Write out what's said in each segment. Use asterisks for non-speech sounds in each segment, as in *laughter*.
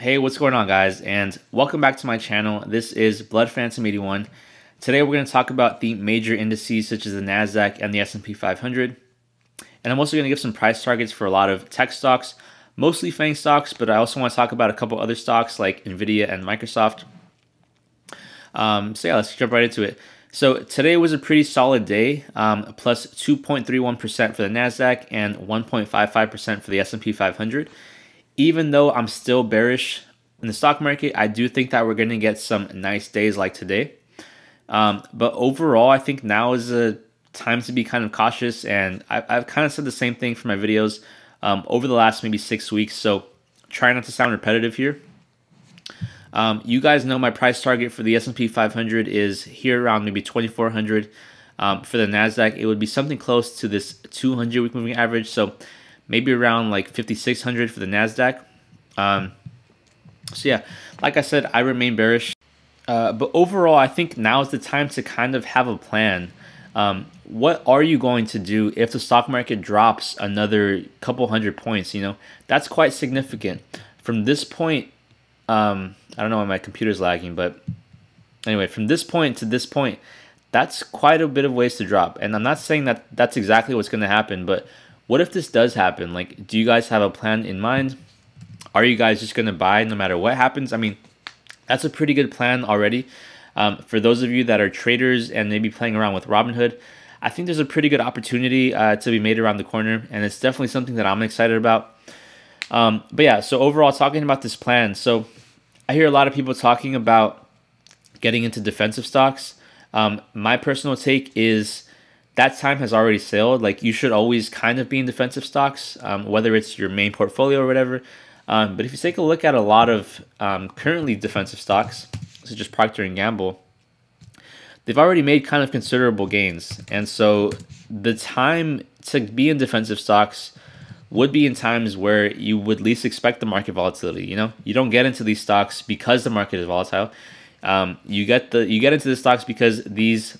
Hey, what's going on guys? And welcome back to my channel. This is Blood Phantom 81. Today we're going to talk about the major indices such as the NASDAQ and the S&P 500. And I'm also going to give some price targets for a lot of tech stocks, mostly FANG stocks, but I also want to talk about a couple other stocks like NVIDIA and Microsoft. Um, so yeah, let's jump right into it. So today was a pretty solid day, um, plus 2.31% for the NASDAQ and 1.55% for the S&P 500 even though I'm still bearish in the stock market, I do think that we're going to get some nice days like today. Um, but overall, I think now is a time to be kind of cautious. And I, have kind of said the same thing for my videos um, over the last maybe six weeks. So try not to sound repetitive here. Um, you guys know my price target for the S&P 500 is here around maybe 2,400. Um, for the Nasdaq, it would be something close to this 200 week moving average. So maybe around like 5600 for the nasdaq. Um, so yeah like i said i remain bearish. Uh, but overall i think now is the time to kind of have a plan. Um, what are you going to do if the stock market drops another couple hundred points you know? That's quite significant. From this point um, i don't know why my computer's lagging but anyway from this point to this point that's quite a bit of ways to drop. And i'm not saying that that's exactly what's going to happen but what if this does happen? Like, do you guys have a plan in mind? Are you guys just going to buy no matter what happens? I mean, that's a pretty good plan already. Um, for those of you that are traders and maybe playing around with Robinhood, I think there's a pretty good opportunity uh, to be made around the corner, and it's definitely something that I'm excited about. Um, but yeah, so overall, talking about this plan, so I hear a lot of people talking about getting into defensive stocks. Um, my personal take is that time has already sailed. Like you should always kind of be in defensive stocks, um, whether it's your main portfolio or whatever. Um, but if you take a look at a lot of um, currently defensive stocks, such as Procter and Gamble, they've already made kind of considerable gains, and so the time to be in defensive stocks would be in times where you would least expect the market volatility. You know, you don't get into these stocks because the market is volatile. Um, you get the you get into the stocks because these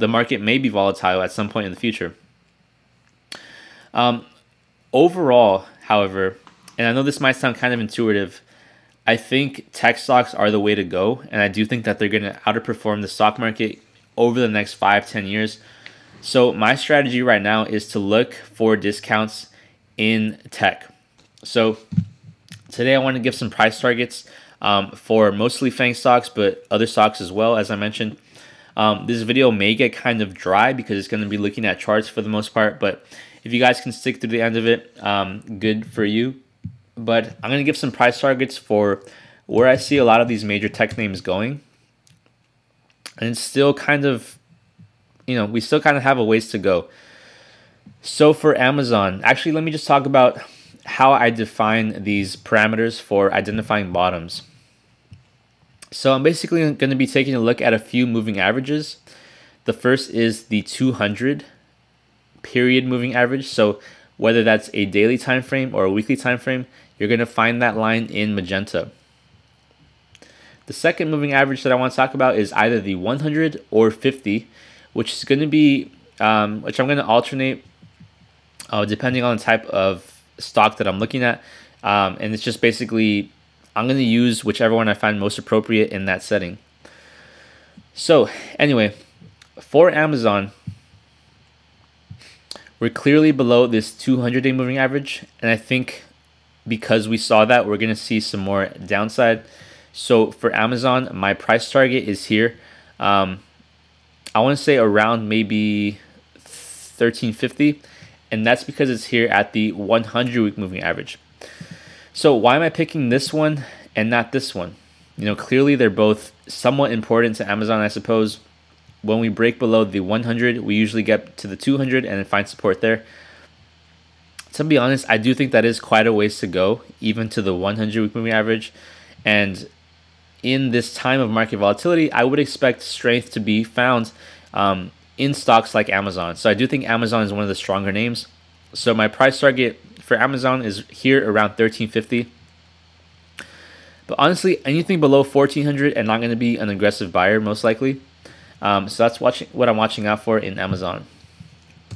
the market may be volatile at some point in the future. Um, overall, however, and I know this might sound kind of intuitive, I think tech stocks are the way to go, and I do think that they're going to outperform the stock market over the next five, ten years. So my strategy right now is to look for discounts in tech. So today I want to give some price targets um, for mostly FANG stocks, but other stocks as well, as I mentioned. Um, this video may get kind of dry because it's going to be looking at charts for the most part, but if you guys can stick through the end of it, um, good for you. But I'm going to give some price targets for where I see a lot of these major tech names going. And it's still kind of, you know, we still kind of have a ways to go. So for Amazon, actually, let me just talk about how I define these parameters for identifying bottoms. So I'm basically going to be taking a look at a few moving averages. The first is the 200 period moving average. So whether that's a daily time frame or a weekly time frame, you're going to find that line in magenta. The second moving average that I want to talk about is either the 100 or 50, which is going to be, um, which I'm going to alternate uh, depending on the type of stock that I'm looking at. Um, and it's just basically I'm going to use whichever one I find most appropriate in that setting. So anyway, for Amazon, we're clearly below this 200 day moving average. And I think because we saw that, we're going to see some more downside. So for Amazon, my price target is here. Um, I want to say around maybe 1350. And that's because it's here at the 100 week moving average. So why am I picking this one and not this one? You know, clearly they're both somewhat important to Amazon, I suppose. When we break below the 100, we usually get to the 200 and find support there. To be honest, I do think that is quite a ways to go, even to the 100 week moving average. And in this time of market volatility, I would expect strength to be found um, in stocks like Amazon. So I do think Amazon is one of the stronger names. So my price target for Amazon is here around 1350. But honestly, anything below 1400 and not going to be an aggressive buyer most likely. Um, so that's watching what I'm watching out for in Amazon.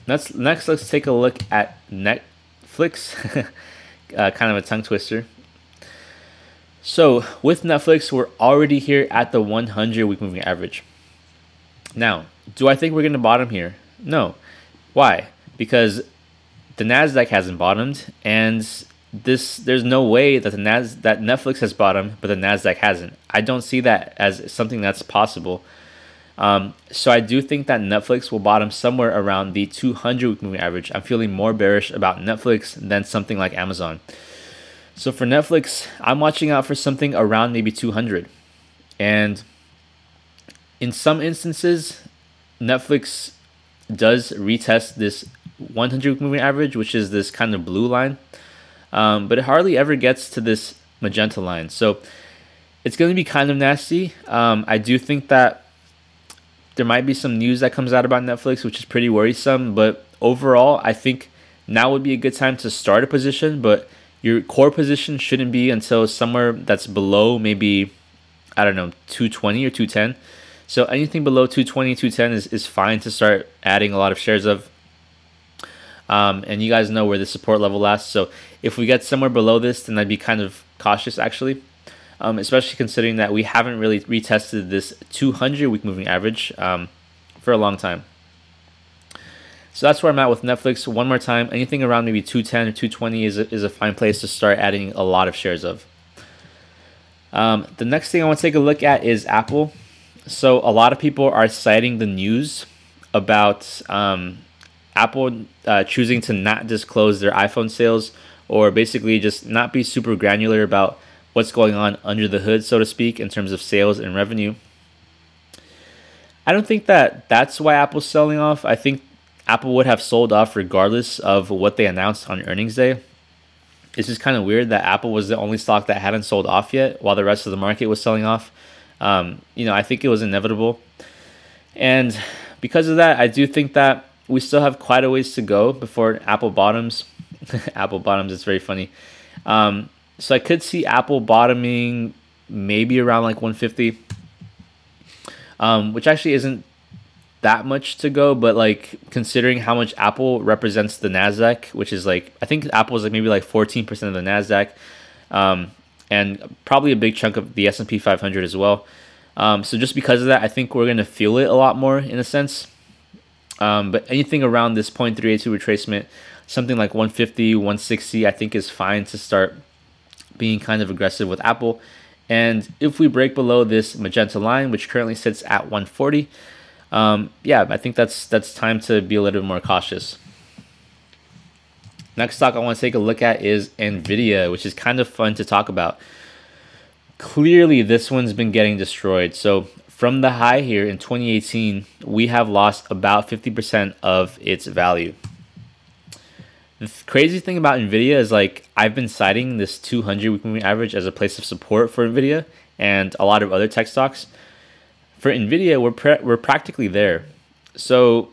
Next, next let's take a look at Netflix. *laughs* uh, kind of a tongue twister. So with Netflix, we're already here at the 100 week moving average. Now, do I think we're going to bottom here? No. Why? Because the Nasdaq hasn't bottomed, and this there's no way that the Nas that Netflix has bottomed, but the Nasdaq hasn't. I don't see that as something that's possible. Um, so I do think that Netflix will bottom somewhere around the 200 week moving average. I'm feeling more bearish about Netflix than something like Amazon. So for Netflix, I'm watching out for something around maybe 200. And in some instances, Netflix does retest this 100 moving average, which is this kind of blue line, um, but it hardly ever gets to this magenta line. So it's going to be kind of nasty. Um, I do think that there might be some news that comes out about Netflix, which is pretty worrisome. But overall, I think now would be a good time to start a position, but your core position shouldn't be until somewhere that's below maybe, I don't know, 220 or 210. So anything below 220, 210 is, is fine to start adding a lot of shares of. Um, and you guys know where the support level lasts. So if we get somewhere below this, then I'd be kind of cautious actually, um, especially considering that we haven't really retested this 200 week moving average um, for a long time. So that's where I'm at with Netflix. One more time, anything around maybe 210 or 220 is a, is a fine place to start adding a lot of shares of. Um, the next thing I want to take a look at is Apple. So a lot of people are citing the news about um, Apple uh, choosing to not disclose their iPhone sales or basically just not be super granular about what's going on under the hood, so to speak, in terms of sales and revenue. I don't think that that's why Apple's selling off. I think Apple would have sold off regardless of what they announced on earnings day. It's just kind of weird that Apple was the only stock that hadn't sold off yet while the rest of the market was selling off. Um, you know, I think it was inevitable. And because of that, I do think that we still have quite a ways to go before Apple bottoms. *laughs* Apple bottoms, it's very funny. Um, so I could see Apple bottoming maybe around like 150, um, which actually isn't that much to go, but like considering how much Apple represents the Nasdaq, which is like I think Apple is like maybe like 14% of the Nasdaq. Um, and probably a big chunk of the S&P 500 as well. Um, so just because of that, I think we're going to feel it a lot more in a sense. Um, but anything around this 0.382 retracement, something like 150, 160, I think is fine to start being kind of aggressive with Apple. And if we break below this magenta line, which currently sits at 140, um, yeah, I think that's that's time to be a little bit more cautious. Next stock I want to take a look at is Nvidia, which is kind of fun to talk about. Clearly, this one's been getting destroyed. So from the high here in 2018, we have lost about 50% of its value. The crazy thing about Nvidia is like I've been citing this 200 week moving average as a place of support for Nvidia and a lot of other tech stocks. For Nvidia, we're we're practically there. So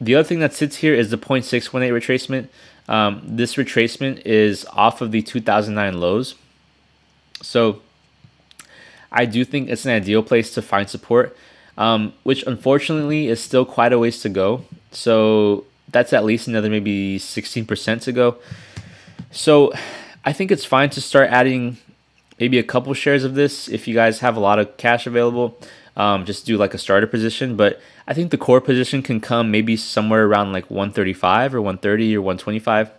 the other thing that sits here is the 0.618 retracement. Um, this retracement is off of the 2009 lows. So I do think it's an ideal place to find support, um, which unfortunately is still quite a ways to go. So that's at least another maybe 16% to go. So I think it's fine to start adding maybe a couple shares of this if you guys have a lot of cash available. Um, just do like a starter position, but I think the core position can come maybe somewhere around like 135 or 130 or 125.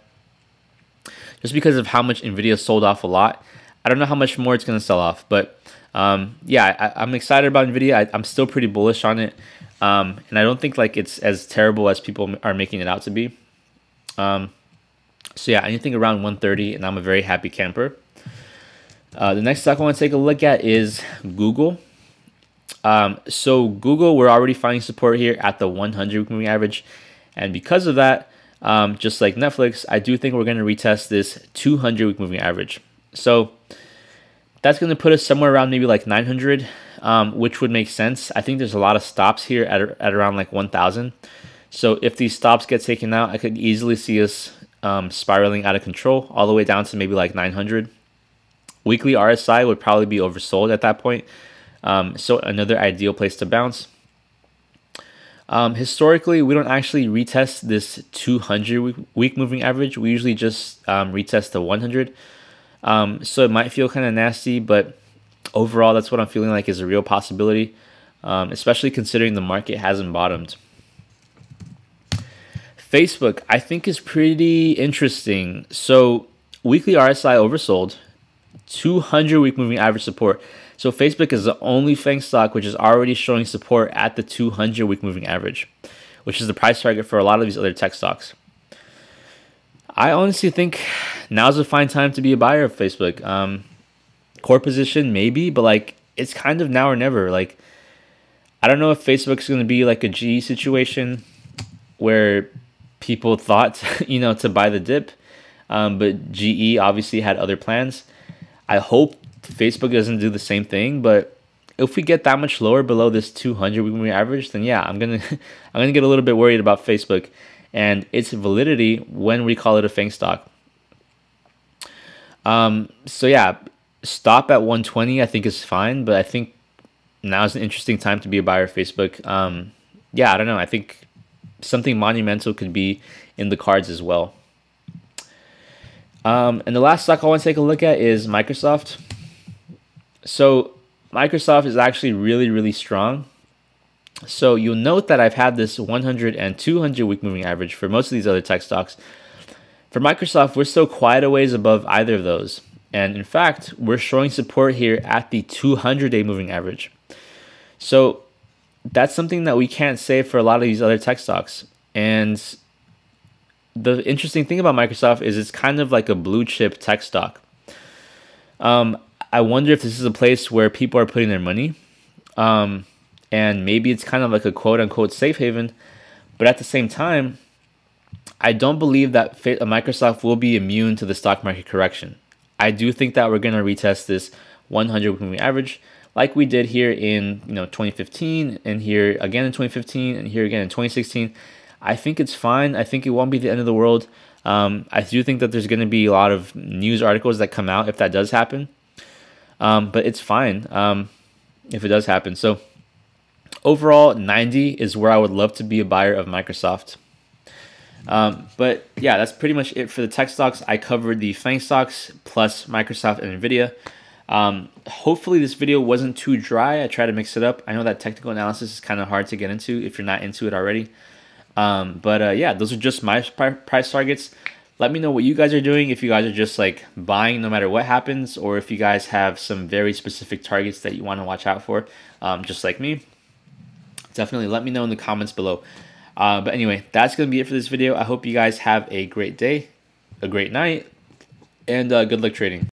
Just because of how much Nvidia sold off a lot. I don't know how much more it's going to sell off, but um, yeah, I, am excited about Nvidia. I, am still pretty bullish on it, um, and I don't think like it's as terrible as people are making it out to be. Um, so yeah, anything around 130, and I'm a very happy camper. Uh, the next stock I want to take a look at is Google. Um, so Google, we're already finding support here at the 100 moving average. And because of that, um, just like Netflix, I do think we're going to retest this 200 week moving average. So that's going to put us somewhere around maybe like 900, um, which would make sense. I think there's a lot of stops here at, at around like 1,000. So if these stops get taken out, I could easily see us um, spiraling out of control all the way down to maybe like 900. Weekly RSI would probably be oversold at that point. Um, so another ideal place to bounce. Um, historically, we don't actually retest this 200 week moving average. We usually just um, retest the 100. Um, so it might feel kind of nasty, but overall, that's what I'm feeling like is a real possibility, um, especially considering the market hasn't bottomed. Facebook, I think, is pretty interesting. So weekly RSI oversold, 200 week moving average support. So Facebook is the only FANG stock which is already showing support at the 200 week moving average, which is the price target for a lot of these other tech stocks. I honestly think now's a fine time to be a buyer of Facebook. Um, core position maybe, but like it's kind of now or never. Like I don't know if Facebook's going to be like a GE situation where people thought *laughs* you know to buy the dip, um, but GE obviously had other plans. I hope Facebook doesn't do the same thing, but if we get that much lower below this 200 week moving average, then yeah, I'm gonna *laughs* I'm gonna get a little bit worried about Facebook and its validity when we call it a FANG stock. Um, so yeah, stop at 120 I think is fine, but I think now is an interesting time to be a buyer of Facebook. Um, yeah, I don't know. I think something monumental could be in the cards as well. Um, and the last stock I want to take a look at is Microsoft. So Microsoft is actually really, really strong. So you'll note that I've had this 100 and 200 week moving average for most of these other tech stocks. For Microsoft, we're still quite a ways above either of those. And in fact, we're showing support here at the 200 day moving average. So that's something that we can't say for a lot of these other tech stocks. And the interesting thing about Microsoft is it's kind of like a blue chip tech stock. Um, I wonder if this is a place where people are putting their money. Um, and maybe it's kind of like a quote unquote safe haven. But at the same time, I don't believe that Microsoft will be immune to the stock market correction. I do think that we're going to retest this 100 moving average like we did here in you know 2015 and here again in 2015 and here again in 2016. I think it's fine. I think it won't be the end of the world. Um, I do think that there's going to be a lot of news articles that come out if that does happen. Um, but it's fine um, if it does happen. So overall, 90 is where I would love to be a buyer of Microsoft. Um, but yeah, that's pretty much it for the tech stocks. I covered the FANG stocks plus Microsoft and NVIDIA. Um, hopefully this video wasn't too dry. I try to mix it up. I know that technical analysis is kind of hard to get into if you're not into it already. Um, but uh, yeah, those are just my price targets. Let me know what you guys are doing. If you guys are just like buying no matter what happens, or if you guys have some very specific targets that you want to watch out for, um, just like me. Definitely let me know in the comments below. Uh, but anyway, that's going to be it for this video. I hope you guys have a great day, a great night, and uh, good luck trading.